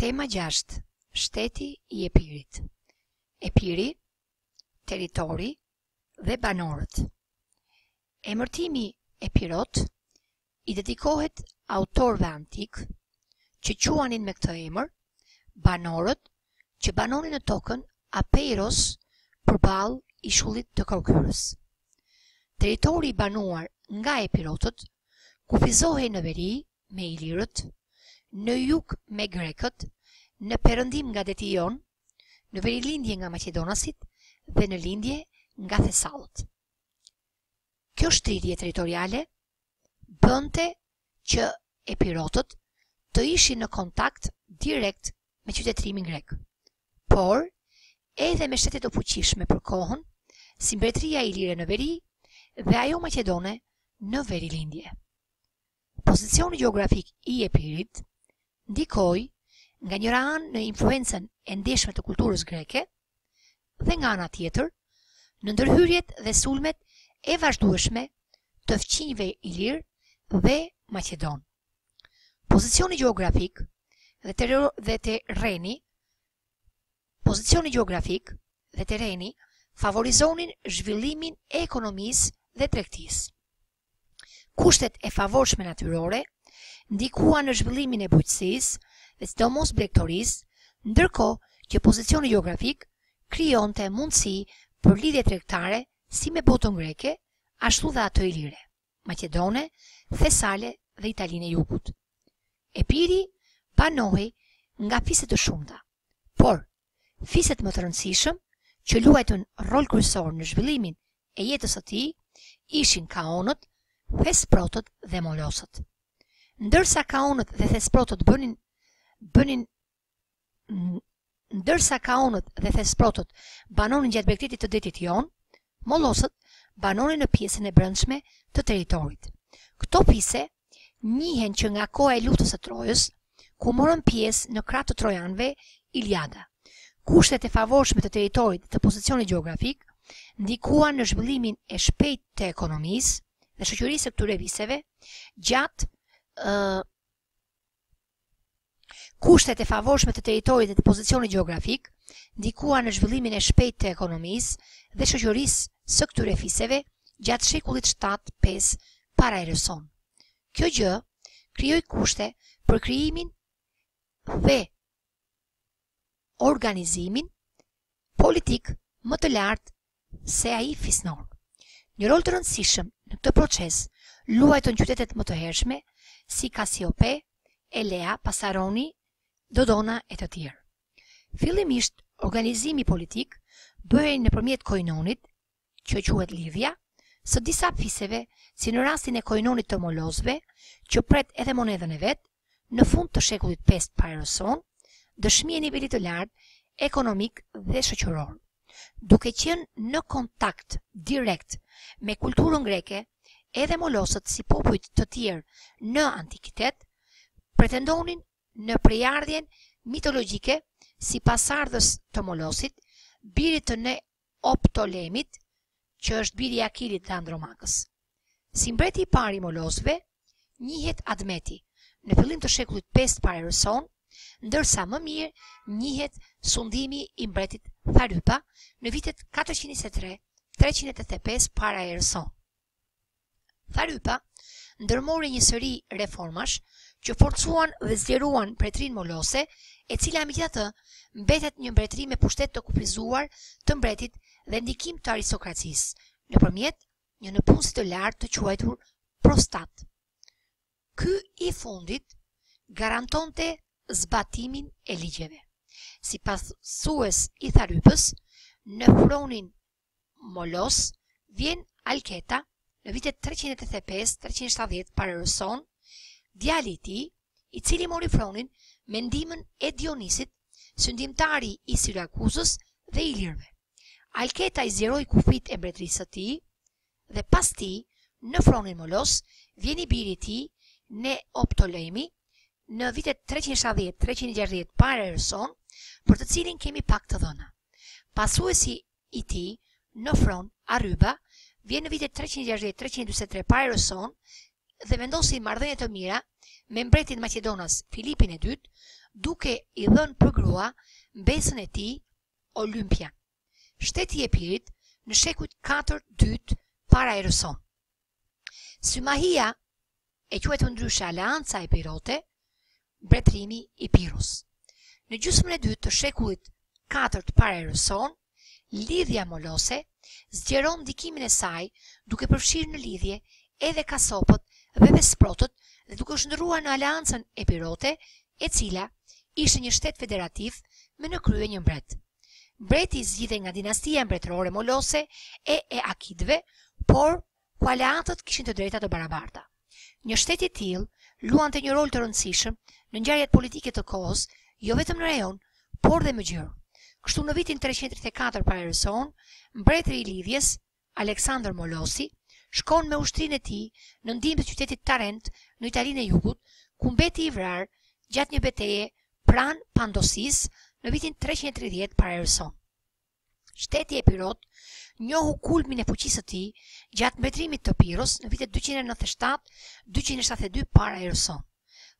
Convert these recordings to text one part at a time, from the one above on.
Tema 6. Shteti i Epirit. Epiri, territori dhe banorët. Emërtimi Epirot i dedikohet autorëve antikë që quanin me këtë emër banorët që banonin në tokën Apeiros përballë ishullit të Korkyrës. Territori i banuar nga epirotët kufizohej në veri me ilirët, në jug me grekët, në perëndim nga deti Jon, në verilindje nga maqedonasit dhe në lindje nga thesalët. Kjo shtrirje territoriale bënte që epirotët të ishin në kontakt direkt me qytetërimin grek, por edhe me shtete të fuqishme për kohën, si mbretëria ilire në veri dhe ajo maqedone në verilindje. Pozicioni gjeografik i Epirit ndikoi nga njëra anë në influencën e ndjeshme të kulturës greke dhe nga ana tjetër në ndërhyrjet dhe sulmet e vazhdueshme të fqinjëve ilirë dhe maqedonë. Pozicioni gjeografik dhe terreni pozicioni gjeografik dhe terreni favorizonin zhvillimin e ekonomisë dhe tregtisë. Kushtet e favorshme natyrore ndikuan në zhvillimin e bujqësisë dhe sidomos blegtorisë, ndërkohë që pozicioni gjeografik krijonte mundësi për lidhje tregtare si me botën greke, ashtu dhe atë ilire, maqedone, thesale dhe Italinë e Jugut. Epiri banohej nga fise të shumta, por Fiset më të rëndësishëm që luajtën rol kryesor në zhvillimin e jetës së tij ishin kaonët, thesprotët dhe molosët. Ndërsa kaonët dhe thesprotët bënin bënin ndërsa kaonët dhe thesprotët banonin gjatë bregdetit të detit Jon, molosët banonin në pjesën e brendshme të territorit. Këto fise njihen që nga koha e luftës së Trojës, ku morën pjesë në krah të trojanëve Iliada. Kushtet e favorshme të territorit të pozicionit gjeografik ndikuan në zhvillimin e shpejtë të ekonomisë dhe shoqërisë së këtyre fiseve gjatë Kushtet e favorshme të territorit dhe të pozicionit gjeografik ndikuan në zhvillimin e shpejtë të ekonomisë dhe shoqërisë së këtyre fiseve gjatë shekullit 7-5 para erës sonë. Kjo gjë krijoi kushte për krijimin dhe organizimin politik më të lartë se ai fisnor. Një rol të rëndësishëm në këtë proces luajtën qytetet më të hershme si Kasiope, Elea, Pasaroni, Dodona e të tjerë. Fillimisht organizimi politik bëhej nëpërmjet koinonit, që quhet lidhja, së disa fiseve, si në rastin e koinonit të molosëve, që pret edhe monedhën e vet, në fund të shekullit pestë para erës sonë, dëshmi e nivelit të lartë ekonomik dhe shoqëror. Duke qenë në kontakt direkt me kulturën greke, edhe molosët si popuj të tjerë në antikitet, pretendonin në prejardhjen mitologjike si pasardhës të Molosit, birit të optolemit, që është biri i Akilit dhe Andromakës. Si mbreti i parë i molosëve njihet Admeti, në fillim të shekullit 5 para erës sonë, ndërsa më mirë njihet sundimi i mbretit Tharypa në vitet 423-385 para erës sonë. Tharypa ndërmori një seri reformash që forcuan dhe zgjeruan mbretërinë molose, e cila megjithatë mbetet një mbretëri me pushtet të kufizuar të mbretit dhe ndikim të aristokracisë, nëpërmjet një nëpunësi të lartë të quajtur prostat. Ky i fundit garantonte zbatimin e ligjeve. Si pasues i Tharypës, në fronin Molos, vjen Alketa, në vitet 385-370 para erës sonë, djali i tij, i cili mori fronin me ndihmën e Dionisit, sundimtari i Sirakuzës dhe ilirëve. Alketa i zgjeroi kufijtë e mbretërisë së tij, dhe pas tij në fronin molos vjen i biri i tij Neoptolemi në vitet 370-360 para erës sonë, për të cilin kemi pak të dhëna. Pasuesi i tij në fron Arryba vjen në vitet 360-343 para erës sonë dhe vendosi marrëdhënie të mira me mbretin maqedonas Filipin e dytë, duke i dhënë për grua mbesën e tij Olympian. shteti i Epirit në shekujt katër dytë para erës sonë. Symahia e quajtur ndryshe Aleanca Epirote, mbretërimi i Pirros. Në gjysmën e dytë të shekullit katërt para erës sonë, lidhja molose zgjeron ndikimin e saj duke përfshirë në lidhje edhe kasopët dhe thesprotët dhe duke u shndërruar në Aleancën Epirote, e cila ishte një shtet federativ me në krye një mbret. Mbreti zgjidhej nga dinastia mbretërore molose e eakidëve, por ku aleatët kishin të drejta të barabarta. Një shtet i tillë luante një rol të rëndësishëm në ngjarjet politike të kohës, jo vetëm në rajon, por dhe më gjerë. Kështu në vitin treqind e tridhjetë e katër para erës sonë, mbreti i Lidhjes, Aleksandër Molosi shkon me ushtrinë e tij në ndihmë të qytetit Tarent në Italinë e Jugut, ku mbeti i vrarë gjatë një beteje pranë Pandosisë në vitin treqind e tridhjetë para erës sonë. Shteti epirot njohu kulmin e fuqisë së tij gjatë mbretërimit të Piros në vitet dyqind e nëntëdhjetë e shtatë dyqind e shtatëdhjetë e dy para erës sonë.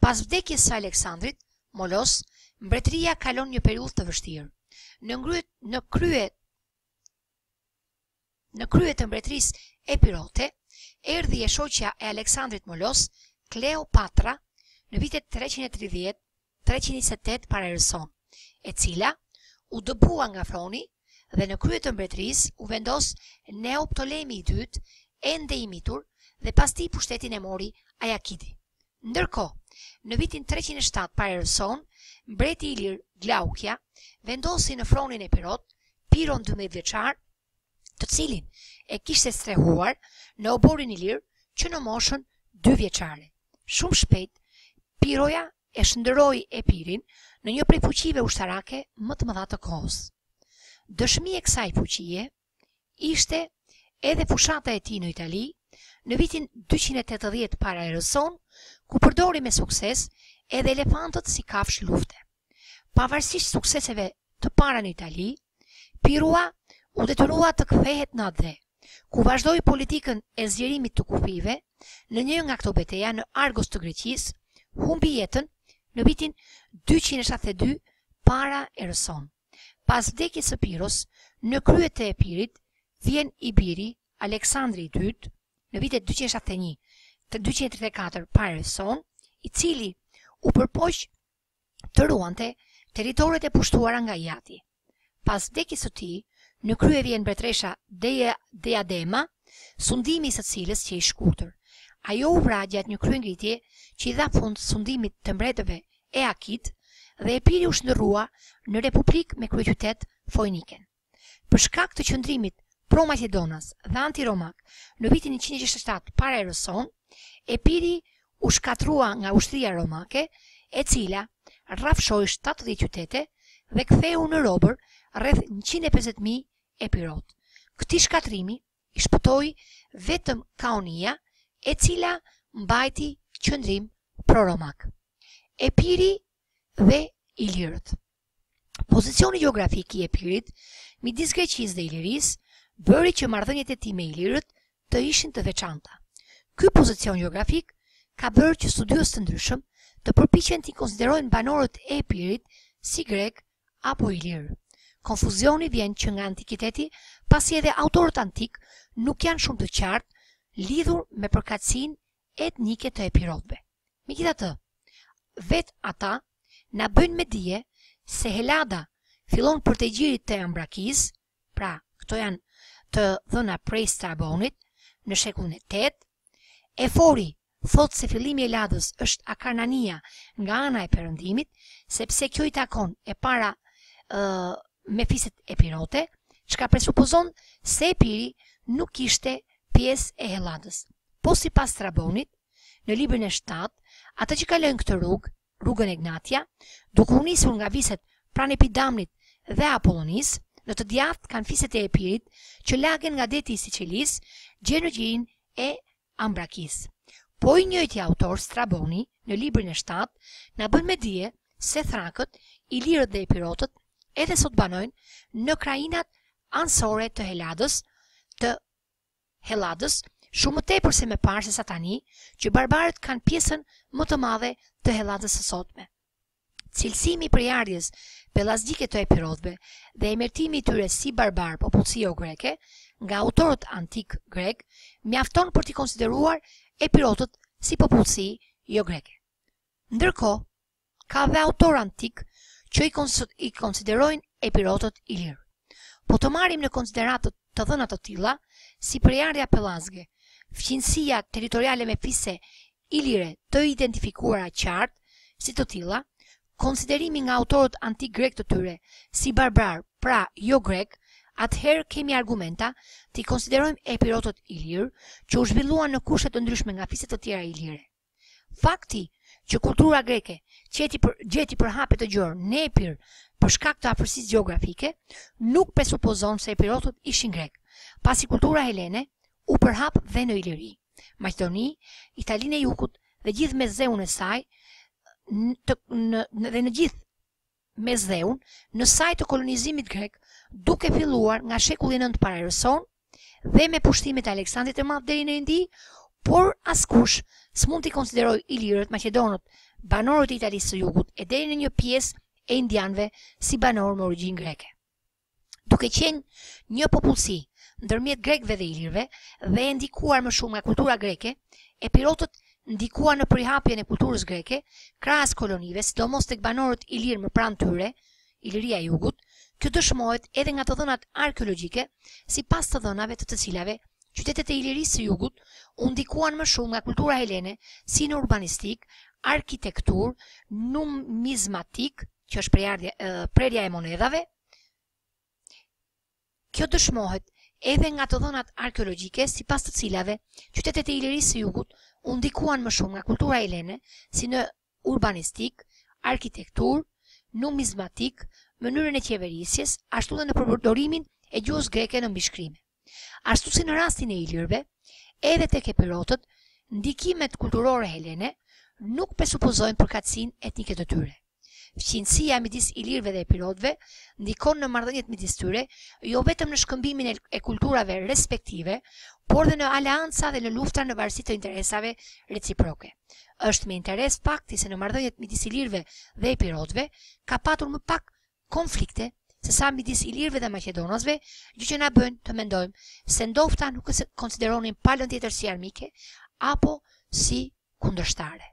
Pas vdekjes së Aleksandrit Molos, mbretëria kalon një periudhë të vështirë. Në krye Në krye të mbretërisë epirote erdhi e shoqja e Aleksandrit Molos, Kleopatra, në vitet 330 328 para erës sonë, e cila u dëbua nga froni dhe në krye të mbretërisë u vendos Neoptolemi i dytë, ende i mitur, dhe pas tij pushtetin e mori Ajakidi, Ndërkohë, në vitin treqind e shtatë para erës sonë, mbreti ilir Glaukja vendosi në fronin epirot Piron dymbëdhjetëvjeçar, të cilin e kishte strehuar në oborrin ilir që në moshën dyvjeçare. Shumë shpejt, Piroja e shndërroi Epirin në një prej fuqive ushtarake më të mëdha të kohës. Dëshmi e kësaj fuqie ishte edhe fushata e tij në Itali në vitin 280 para erës sonë, ku përdori me sukses edhe elefantët si kafshë lufte. Pavarësisht sukseseve të para në Itali, Pirua u detyrua të kthehet në atdhe, ku vazhdoi politikën e zgjerimit të kufijve, në një nga këto beteja në Argos të Greqisë, humbi jetën në vitin 272 para erës sonë. Pas vdekjes së Piros, në krye të Epirit vjen i biri, Aleksandri i Dytë, në vitet dyqind e shtatëdhjetë e një të dyqind e tridhjetë e katër para erës sonë, i cili u përpoq të ruante territoret e pushtuara nga i ati. Pas vdekjes së tij, në krye vjen mbretëresha Deja, Dejadema, sundimi i së cilës qe i shkurtër. Ajo u vra gjatë një kryengritjeje që i dha fund sundimit të mbretëve eakidë dhe Epiri u shndërrua në republikë me kryeqytet Foiniken. Për shkak të qëndrimit pro-maqedonas dhe anti-romak në vitin njëqind e gjashtëdhjetë e shtatë para erës sonë, Epiri u shkatërrua nga ushtria romake, e cila rrafshoi shtatëdhjetë qytete dhe ktheu në robër rreth njëqind e pesëdhjetë mijë epirotë. Këtij shkatërrimi i shpëtoi vetëm Kaonia, e cila mbajti qëndrim proromak. Epiri dhe ilirët. Pozicioni gjeografik i Epirit midis Greqisë dhe Ilirisë bëri që marrëdhëniet e tij me ilirët të ishin të veçanta. Ky pozicion gjeografik ka bërë që studiues të ndryshëm të përpiqen t'i konsiderojnë banorët e Epirit si grekë apo ilir. Konfuzioni vjen që nga antikiteti, pasi edhe autorët antikë nuk janë shumë të qartë lidhur me përkatësinë etnike të epirotëve. Megjithatë, vetë ata na bëjnë me dije se Helada fillon përtej gjirit të Ambrakisë, pra këto janë të dhëna prej Strabonit, në shekullin e tetë, Efori thotë se fillimi i Helladës është Akarnania nga ana e perëndimit, sepse kjo i takon e para me fiset epirote, çka presupozon se Epiri nuk ishte pjesë e Helladës. Po sipas Strabonit, në librin e shtatë, ata që kalojnë këtë rrugë, rrugën Egnatia, duke u nisur nga viset pranë Epidamnit dhe Apollonisë, në të djathtë kanë fiset e Epirit që lagen nga deti i Siçilisë gjer në gjirin e Ambrakisë. Po i njëjti autor Straboni në librin e shtatë na bën me dije se thrakët, ilirët dhe epirotët edhe sot banojnë në krahinat anësore të Heladës, të Helladës, shumë më tepër se më parë sesa tani që barbarët kanë pjesën më të madhe të Helladës së sotme. Cilësimi i prejardhjes pellazgjike të epirotëve dhe emërtimi i tyre si barbarë, popullsi jo-greke nga autorët antikë grekë mjafton për t'i konsideruar epirotët si popullsi jo-greke. Ndërkohë, Ka dhe autorë antikë që i konsiderojnë epirotët ilirë. Po të marrim në konsideratë të dhëna të tilla si prejardhja pellazge, fqinjësia territoriale me fise ilire të identifikuara qartë si të tilla, konsiderimi nga autorët antikë grekë të tyre si barbarë, pra jo grekë, atëherë kemi argumenta t'i konsiderojmë epirotët ilirë që u zhvilluan në kushte të ndryshme nga fise të tjera ilire. Fakti që kultura greke gjeti për, gjeti përhapje të gjërë në Epir për shkak të afërsisë gjeografike, nuk presupozon se epirotët ishin grekë, pasi kultura helene u përhap dhe në Iliri, Maqedoni, Italinë e Jugut dhe gjithë Mesdheun e saj, në, në, në, dhe në gjithë Mesdheun në sajë të kolonizimit grek duke filluar nga shekulli i nëntë para erës sonë dhe me pushtimet e Aleksandrit të Madh deri në Indi, por askush s'mund t'i konsiderojë ilirët, maqedonët, banorët e Italisë së Jugut e deri në një pjesë e indianëve si banorë me origjinë greke. duke qenë një popullsi ndërmjet grekëve dhe ilirëve dhe e ndikuar më shumë nga kultura greke, epirotët ndikuan në përhapjen e kulturës greke krahas kolonive, sidomos tek banorët ilirë më pranë tyre, Iliria e Jugut, kjo dëshmohet edhe nga të dhënat arkeologjike, sipas të dhënave të të cilave qytetet e Ilirisë së Jugut u ndikuan më shumë nga kultura helene si në urbanistikë, arkitekturë, numizmatikë, Që është prerja e monedhave. Kjo dëshmohet edhe nga të dhënat arkeologjike, sipas të cilave, qytetet e Ilirisë së jugut u ndikuan më shumë nga kultura helene, si në urbanistikë, arkitekturë, numizmatikë, mënyrën e qeverisjes, ashtu dhe në përdorimin e gjuhës greke në mbishkrime. Ashtu si në rastin e ilirëve, edhe tek epirotët, ndikimet kulturore helene nuk presupozojnë përkatësinë etnike të tyre. Fqinjësia midis ilirëve dhe epirotëve ndikon në marrëdhëniet midis tyre, jo vetëm në shkëmbimin e kulturave respektive, por dhe në aleanca dhe në lufta në varësi të interesave reciproke. Është me interes fakti se në marrëdhëniet midis ilirëve dhe epirotëve ka patur më pak konflikte sesa midis ilirëve dhe maqedonasve, gjë që na bën të mendojmë se ndofta nuk e konsideronin palën tjetër si armike apo si kundërshtare.